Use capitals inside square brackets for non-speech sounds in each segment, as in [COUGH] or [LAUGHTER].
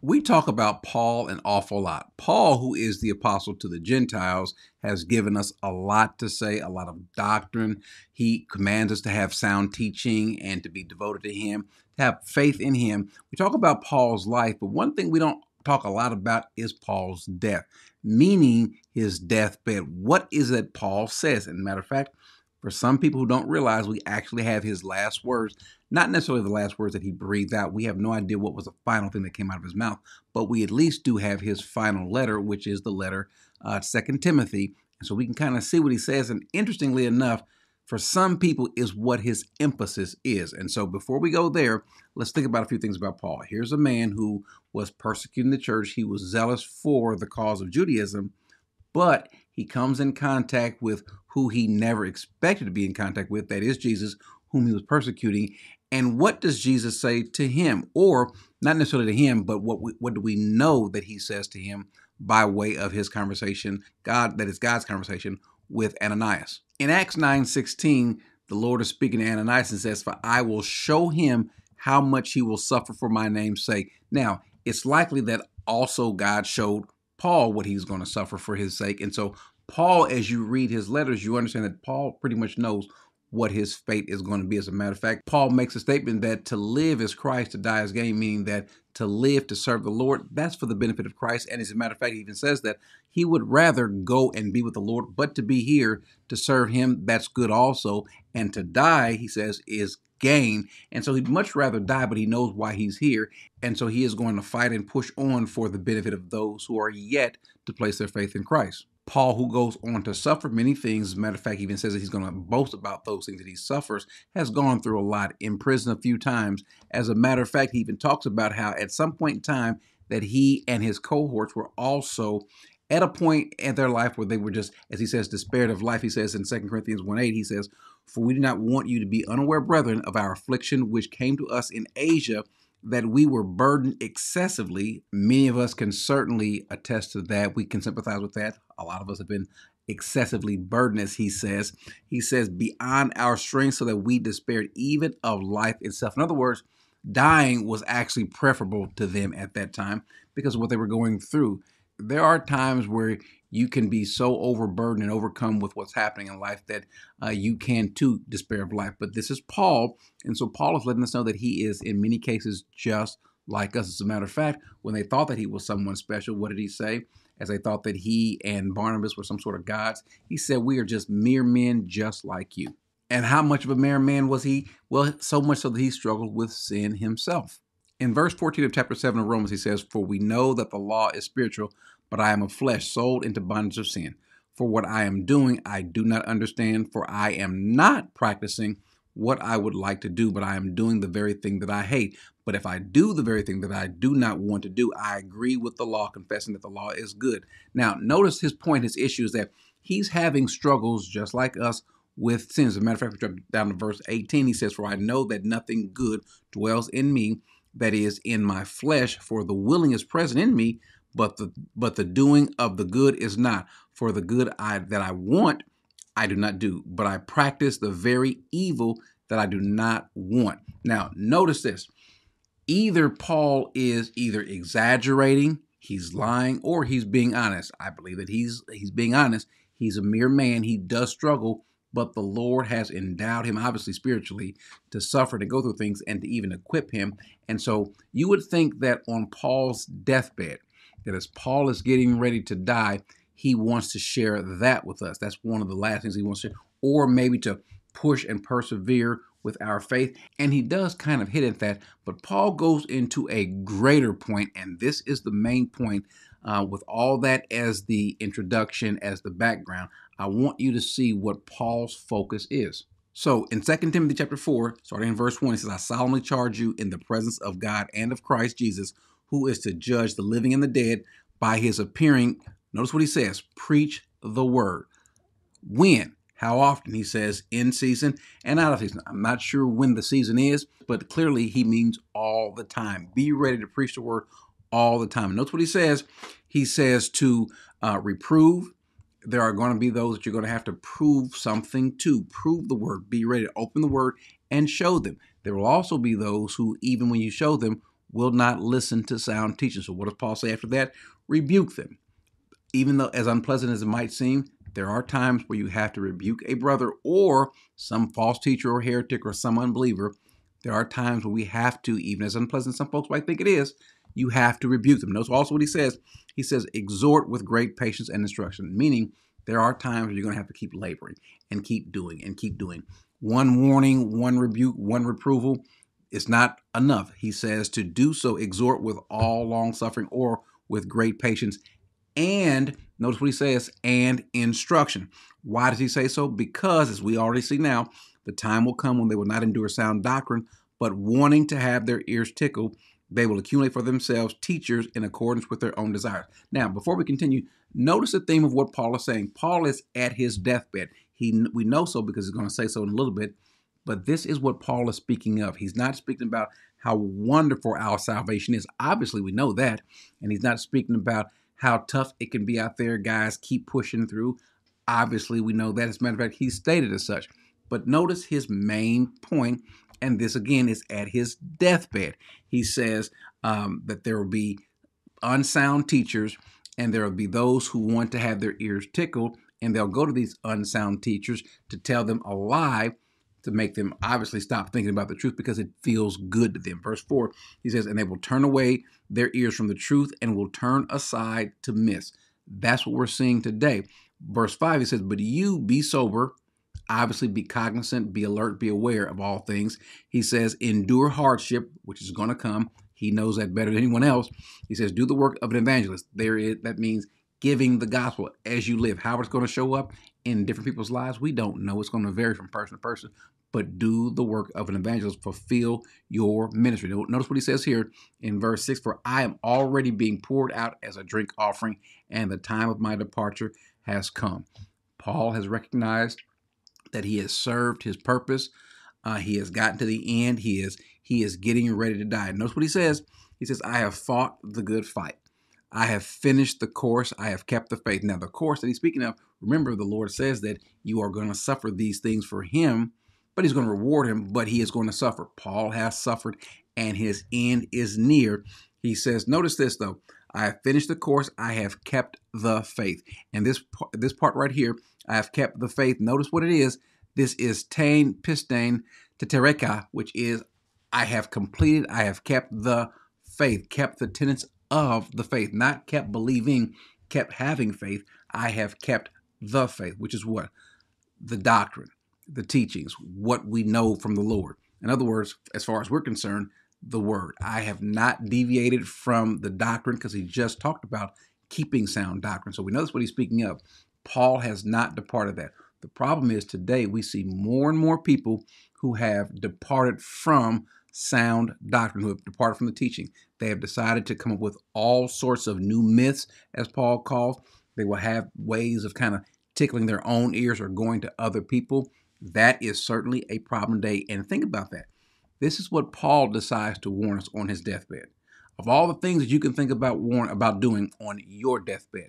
We talk about Paul an awful lot. Paul, who is the apostle to the Gentiles, has given us a lot to say, a lot of doctrine. He commands us to have sound teaching and to be devoted to him, to have faith in him. We talk about Paul's life, but one thing we don't talk a lot about is Paul's death, meaning his deathbed. What is it Paul says? And matter of fact, for some people who don't realize, we actually have his last words, not necessarily the last words that he breathed out. We have no idea what was the final thing that came out of his mouth, but we at least do have his final letter, which is the letter uh, Second Timothy. And so we can kind of see what he says. And interestingly enough, for some people, is what his emphasis is. And so before we go there, let's think about a few things about Paul. Here's a man who was persecuting the church. He was zealous for the cause of Judaism, but he comes in contact with who he never expected to be in contact with, that is Jesus, whom he was persecuting. And what does Jesus say to him? Or not necessarily to him, but what we, what do we know that he says to him by way of his conversation, God, that is God's conversation with Ananias. In Acts 9:16, the Lord is speaking to Ananias and says, For I will show him how much he will suffer for my name's sake. Now, it's likely that also God showed Paul what he's going to suffer for his sake. And so, Paul, as you read his letters, you understand that Paul pretty much knows what his fate is going to be. As a matter of fact, Paul makes a statement that to live is Christ, to die is gain, meaning that to live to serve the Lord, that's for the benefit of Christ. And as a matter of fact, he even says that he would rather go and be with the Lord, but to be here to serve him, that's good also. And to die, he says, is gain. And so he'd much rather die, but he knows why he's here. And so he is going to fight and push on for the benefit of those who are yet to place their faith in Christ. Paul, who goes on to suffer many things, as a matter of fact, even says that he's going to boast about those things that he suffers, has gone through a lot, in prison a few times. As a matter of fact, he even talks about how at some point in time that he and his cohorts were also at a point in their life where they were just, as he says, despaired of life. He says in 2 Corinthians 1 8, he says, For we do not want you to be unaware, brethren, of our affliction which came to us in Asia that we were burdened excessively. Many of us can certainly attest to that. We can sympathize with that. A lot of us have been excessively burdened, as he says. He says, beyond our strength, so that we despaired even of life itself. In other words, dying was actually preferable to them at that time because of what they were going through. There are times where you can be so overburdened and overcome with what's happening in life that uh, you can too despair of life. But this is Paul. And so Paul is letting us know that he is, in many cases, just like us. As a matter of fact, when they thought that he was someone special, what did he say? As they thought that he and Barnabas were some sort of gods, he said, We are just mere men just like you. And how much of a mere man was he? Well, so much so that he struggled with sin himself. In verse 14 of chapter 7 of Romans, he says, For we know that the law is spiritual, but I am of flesh, sold into bondage of sin. For what I am doing, I do not understand, for I am not practicing what I would like to do, but I am doing the very thing that I hate. But if I do the very thing that I do not want to do, I agree with the law, confessing that the law is good. Now, notice his point, his issue is that he's having struggles just like us with sins. As a matter of fact, we down to verse 18. He says, For I know that nothing good dwells in me, that is, in my flesh, for the willing is present in me, but the but the doing of the good is not. For the good I that I want, I do not do, but I practice the very evil that I do not want. Now, notice this. Either Paul is either exaggerating, he's lying, or he's being honest. I believe that he's he's being honest. He's a mere man. He does struggle, but the Lord has endowed him, obviously spiritually, to suffer, to go through things, and to even equip him. And so you would think that on Paul's deathbed, that as Paul is getting ready to die, he wants to share that with us. That's one of the last things he wants to, or maybe to push and persevere with our faith. And he does kind of hit at that, but Paul goes into a greater point, and this is the main point. Uh, with all that as the introduction, as the background, I want you to see what Paul's focus is. So in 2 Timothy chapter 4, starting in verse 1, it says, I solemnly charge you in the presence of God and of Christ Jesus, who is to judge the living and the dead by his appearing. Notice what he says preach the word. When? How often? He says in season and out of season. I'm not sure when the season is, but clearly he means all the time. Be ready to preach the word all the time. And Notice what he says. He says to uh, reprove. There are going to be those that you're going to have to prove something to. Prove the word. Be ready to open the word and show them. There will also be those who, even when you show them, will not listen to sound teaching. So, what does Paul say after that? Rebuke them. Even though, as unpleasant as it might seem, there are times where you have to rebuke a brother or some false teacher or heretic or some unbeliever. There are times where we have to, even as unpleasant some folks might think it is, you have to rebuke them. Notice also what he says. He says, exhort with great patience and instruction, meaning there are times you're going to have to keep laboring and keep doing and keep doing. One warning, one rebuke, one reproval is not enough. He says to do so, exhort with all long suffering or with great patience. And notice what he says, and instruction. Why does he say so? Because, as we already see now, the time will come when they will not endure sound doctrine, but wanting to have their ears tickled, they will accumulate for themselves teachers in accordance with their own desires. Now, before we continue, notice the theme of what Paul is saying. Paul is at his deathbed. He we know so because he's going to say so in a little bit. But this is what Paul is speaking of. He's not speaking about how wonderful our salvation is. Obviously, we know that. And he's not speaking about how tough it can be out there. Guys, keep pushing through. Obviously, we know that. As a matter of fact, he stated as such. But notice his main point, and this again is at his deathbed. He says um, that there will be unsound teachers, and there will be those who want to have their ears tickled, and they'll go to these unsound teachers to tell them a lie to make them obviously stop thinking about the truth because it feels good to them. Verse 4, he says, And they will turn away their ears from the truth and will turn aside to miss. That's what we're seeing today. Verse 5, he says, But you be sober, obviously be cognizant, be alert, be aware of all things. He says, Endure hardship, which is going to come. He knows that better than anyone else. He says, Do the work of an evangelist. There is that means giving the gospel as you live. How it's going to show up in different people's lives, we don't know. It's going to vary from person to person, but do the work of an evangelist. Fulfill your ministry. Notice what he says here in verse 6 For I am already being poured out as a drink offering, and the time of my departure has come. Paul has recognized that he has served his purpose. Uh, he has gotten to the end. He is he is getting ready to die. Notice what he says. He says, "I have fought the good fight. I have finished the course. I have kept the faith. Now, the course that he's speaking of, remember, the Lord says that you are going to suffer these things for him, but he's going to reward him, but he is going to suffer. Paul has suffered, and his end is near. He says, notice this though. I have finished the course. I have kept the faith. And this this part right here, I have kept the faith. Notice what it is. This is tain pistain tetereka, which is I have completed. I have kept the faith, kept the tenets of the faith, not kept believing, kept having faith. I have kept the faith, which is what? The doctrine, the teachings, what we know from the Lord. In other words, as far as we're concerned, the word. I have not deviated from the doctrine because he just talked about keeping sound doctrine. So we know that's what he's speaking of. Paul has not departed that. The problem is today we see more and more people who have departed from sound doctrine, who have departed from the teaching. They have decided to come up with all sorts of new myths, as Paul calls. They will have ways of kind of tickling their own ears or going to other people. That is certainly a problem today. And think about that. This is what Paul decides to warn us on his deathbed. Of all the things that you can think about warn about doing on your deathbed,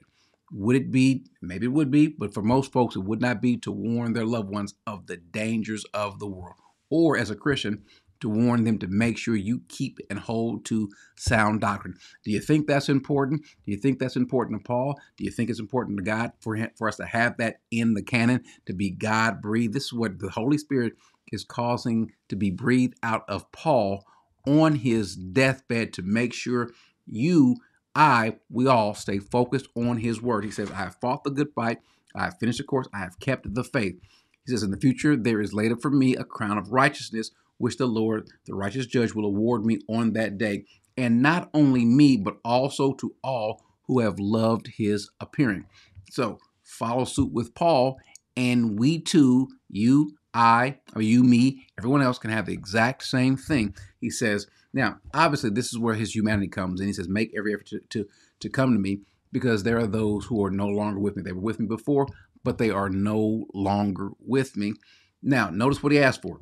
would it be maybe it would be, but for most folks it would not be to warn their loved ones of the dangers of the world. Or as a Christian, to warn them to make sure you keep and hold to sound doctrine. Do you think that's important? Do you think that's important to Paul? Do you think it's important to God for him, for us to have that in the canon to be God breathed? This is what the Holy Spirit is causing to be breathed out of Paul on his deathbed to make sure you, I, we all stay focused on his word. He says, I have fought the good fight, I have finished the course, I have kept the faith. He says, In the future, there is laid up for me a crown of righteousness which the Lord, the righteous judge, will award me on that day. And not only me, but also to all who have loved his appearing. So follow suit with Paul, and we too, you, I, or you, me, everyone else can have the exact same thing. He says, now, obviously, this is where his humanity comes in. He says, make every effort to, to, to come to me because there are those who are no longer with me. They were with me before, but they are no longer with me. Now, notice what he asked for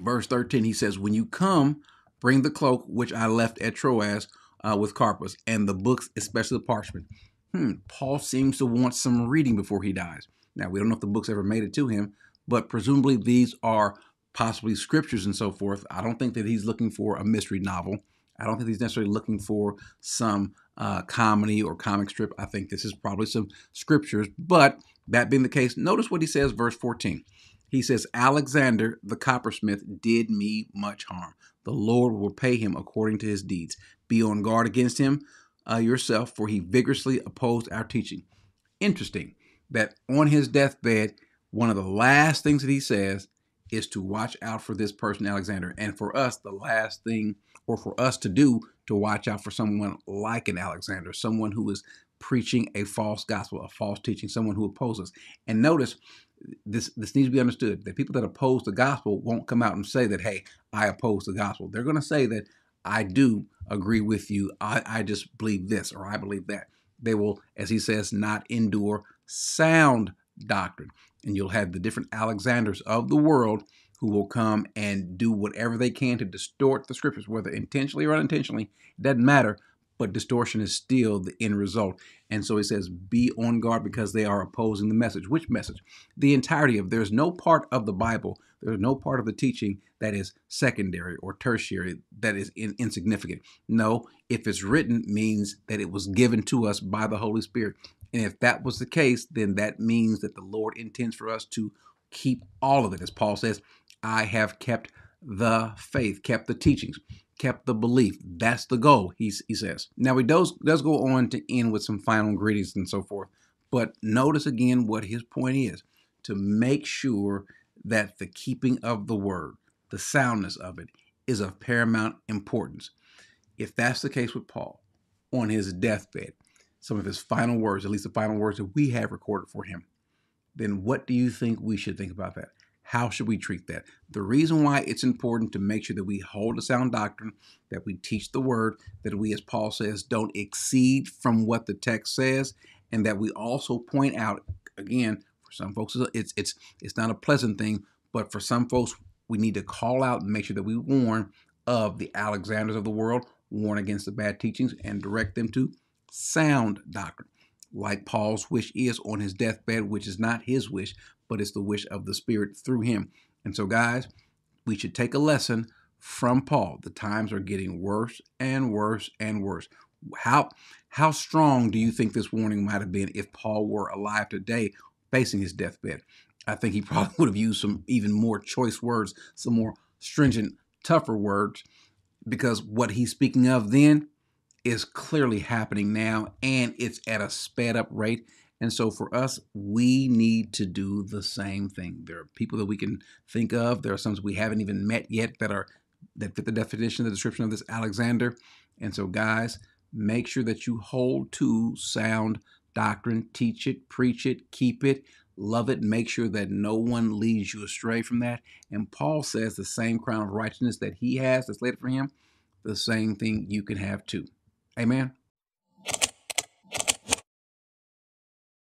verse 13, he says, When you come, bring the cloak which I left at Troas uh, with Carpus, and the books, especially the parchment. Hmm, Paul seems to want some reading before he dies. Now, we don't know if the books ever made it to him, but presumably these are possibly scriptures and so forth. I don't think that he's looking for a mystery novel. I don't think he's necessarily looking for some uh, comedy or comic strip. I think this is probably some scriptures. But that being the case, notice what he says, verse 14. He says, Alexander the coppersmith did me much harm. The Lord will pay him according to his deeds. Be on guard against him uh, yourself, for he vigorously opposed our teaching. Interesting that on his deathbed, one of the last things that he says is to watch out for this person, Alexander. And for us, the last thing, or for us to do, to watch out for someone like an Alexander, someone who is preaching a false gospel, a false teaching, someone who opposes. And notice this this needs to be understood that people that oppose the gospel won't come out and say that, hey, I oppose the gospel. They're going to say that I do agree with you. I, I just believe this or I believe that. They will, as he says, not endure sound doctrine. And you'll have the different Alexanders of the world who will come and do whatever they can to distort the scriptures, whether intentionally or unintentionally. It doesn't matter, but distortion is still the end result. And so he says, be on guard because they are opposing the message. Which message? The entirety of there's no part of the Bible, there's no part of the teaching that is secondary or tertiary, that is in, insignificant. No, if it's written, means that it was given to us by the Holy Spirit. And if that was the case, then that means that the Lord intends for us to keep all of it. As Paul says, I have kept the faith, kept the teachings, kept the belief. That's the goal, he, he says. Now, he does, does go on to end with some final greetings and so forth. But notice again what his point is to make sure that the keeping of the word, the soundness of it, is of paramount importance. If that's the case with Paul on his deathbed, some of his final words, at least the final words that we have recorded for him, then what do you think we should think about that? How should we treat that? The reason why it's important to make sure that we hold a sound doctrine, that we teach the word, that we, as Paul says, don't exceed from what the text says, and that we also point out, again, for some folks, it's it's it's not a pleasant thing, but for some folks, we need to call out and make sure that we warn of the Alexanders of the world, warn against the bad teachings, and direct them to sound doctrine, like Paul's wish is on his deathbed, which is not his wish, but it's the wish of the Spirit through him. And so, guys, we should take a lesson from Paul. The times are getting worse and worse and worse. How how strong do you think this warning might have been if Paul were alive today facing his deathbed? I think he [LAUGHS] probably would have used some even more choice words, some more stringent, tougher words, because what he's speaking of then is clearly happening now and it's at a sped up rate. And so for us, we need to do the same thing. There are people that we can think of. There are some we haven't even met yet that are that fit the definition, the description of this Alexander. And so, guys, make sure that you hold to sound doctrine, teach it, preach it, keep it, love it, make sure that no one leads you astray from that. And Paul says the same crown of righteousness that he has that's laid for him, the same thing you can have too. Amen.